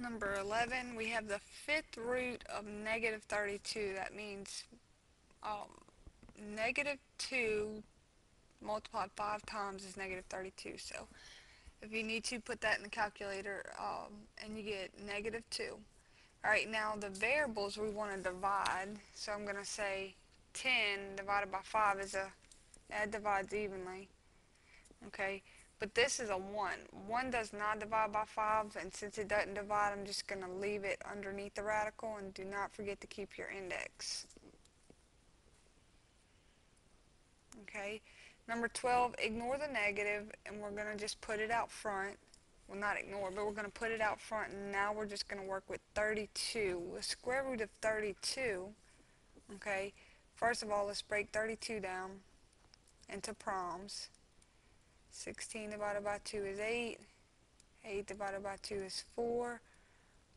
Number 11, we have the fifth root of negative 32. That means um, negative 2 multiplied 5 times is negative 32. So if you need to, put that in the calculator um, and you get negative 2. Alright, now the variables we want to divide. So I'm going to say 10 divided by 5 is a, that divides evenly. Okay, but this is a 1. 1 does not divide by 5, and since it doesn't divide, I'm just going to leave it underneath the radical, and do not forget to keep your index. Okay, number 12, ignore the negative, and we're going to just put it out front. Well, not ignore, but we're going to put it out front, and now we're just going to work with 32. The square root of 32, okay, first of all, let's break 32 down into primes. 16 divided by 2 is 8. 8 divided by 2 is 4.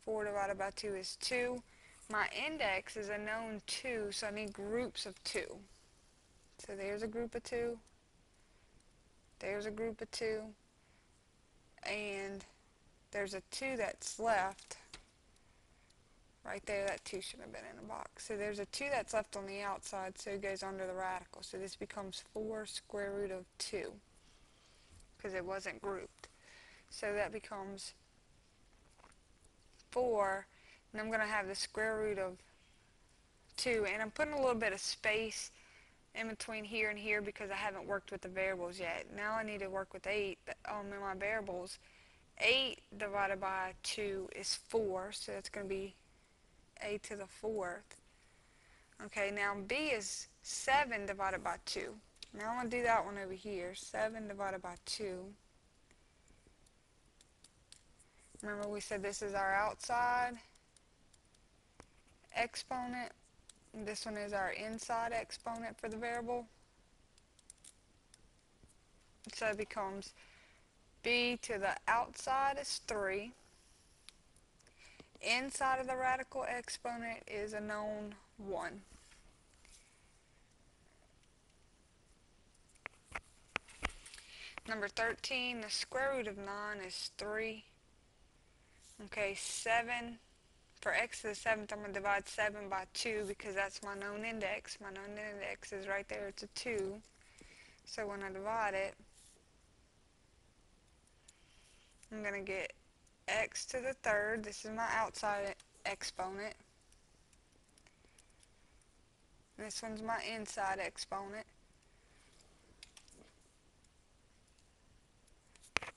4 divided by 2 is 2. My index is a known 2, so I need groups of 2. So there's a group of 2. There's a group of 2. And there's a 2 that's left. Right there, that 2 should have been in a box. So there's a 2 that's left on the outside, so it goes under the radical. So this becomes 4 square root of 2 because it wasn't grouped. So that becomes 4, and I'm going to have the square root of 2, and I'm putting a little bit of space in between here and here because I haven't worked with the variables yet. Now I need to work with 8 um, my variables. 8 divided by 2 is 4, so that's going to be a to the 4th. Okay, now b is 7 divided by 2. Now I'm going to do that one over here. 7 divided by 2. Remember we said this is our outside exponent. This one is our inside exponent for the variable. So it becomes b to the outside is 3. Inside of the radical exponent is a known 1. Number 13, the square root of 9 is 3. Okay, 7. For x to the 7th, I'm going to divide 7 by 2 because that's my known index. My known index is right there. It's a 2. So when I divide it, I'm going to get x to the 3rd. This is my outside exponent. This one's my inside exponent.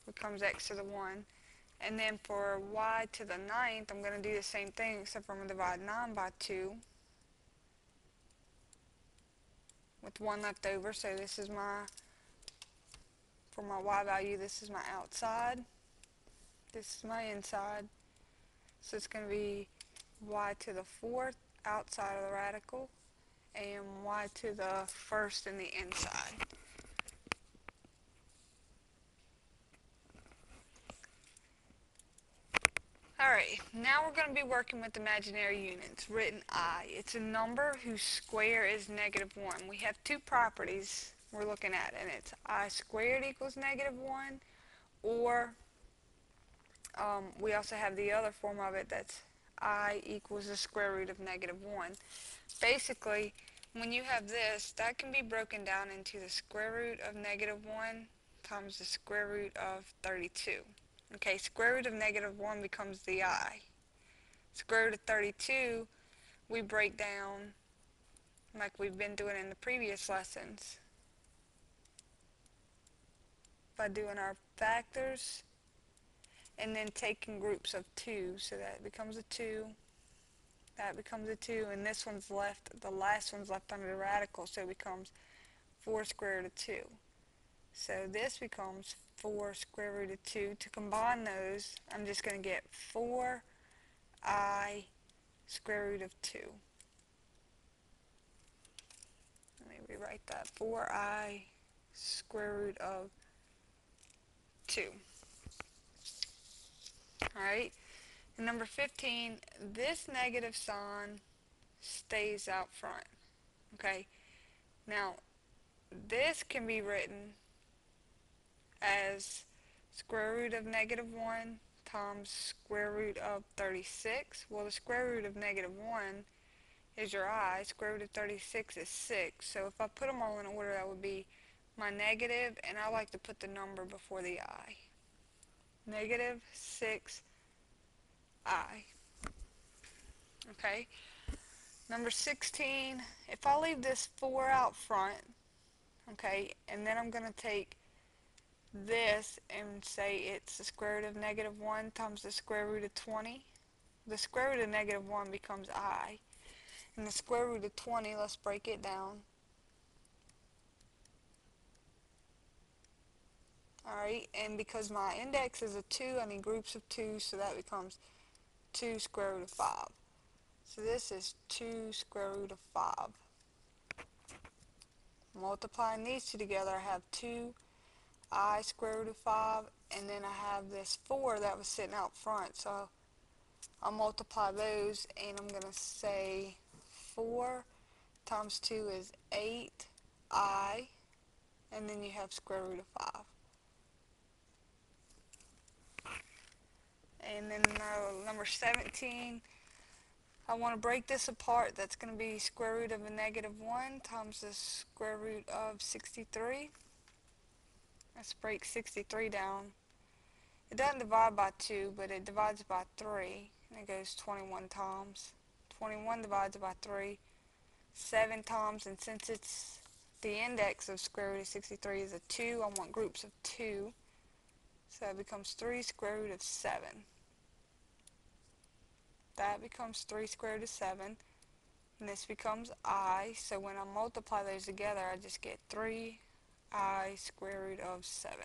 Becomes x to the 1. And then for y to the ninth, I'm going to do the same thing, except I'm going to divide 9 by 2 with 1 left over. So this is my, for my y value, this is my outside. This is my inside. So it's going to be y to the 4th outside of the radical and y to the first in the inside. Alright, now we're going to be working with imaginary units, written i. It's a number whose square is negative 1. We have two properties we're looking at, and it's i squared equals negative 1, or um, we also have the other form of it that's i equals the square root of negative 1. Basically, when you have this, that can be broken down into the square root of negative 1 times the square root of 32. Okay, square root of negative 1 becomes the i. Square root of 32, we break down like we've been doing in the previous lessons. By doing our factors and then taking groups of 2 so that becomes a 2 that becomes a 2 and this one's left the last one's left under the radical so it becomes 4 square root of 2 so this becomes 4 square root of 2. To combine those, I'm just going to get 4i square root of 2. Let me rewrite that. 4i square root of 2. Alright, number 15, this negative sign stays out front. Okay, now this can be written as square root of negative 1 times square root of 36. Well, the square root of negative 1 is your i. Square root of 36 is 6. So if I put them all in order, that would be my negative, and I like to put the number before the i. Negative 6i. Okay. Number 16, if I leave this 4 out front, okay, and then I'm going to take this and say it's the square root of negative 1 times the square root of 20. The square root of negative 1 becomes i. And the square root of 20, let's break it down. Alright, and because my index is a 2, I need groups of 2, so that becomes 2 square root of 5. So this is 2 square root of 5. Multiplying these two together, I have 2 i square root of 5 and then I have this 4 that was sitting out front. So I'll multiply those and I'm going to say 4 times 2 is 8i and then you have square root of 5 and then uh, number 17 I want to break this apart. That's going to be square root of a negative 1 times the square root of 63 Let's break 63 down. It doesn't divide by 2, but it divides by 3. And it goes 21 times. 21 divides by 3 7 times. And since it's the index of square root of 63 is a 2, I want groups of 2. So it becomes 3 square root of 7. That becomes 3 square root of 7. And this becomes i. So when I multiply those together, I just get 3 i square root of 7.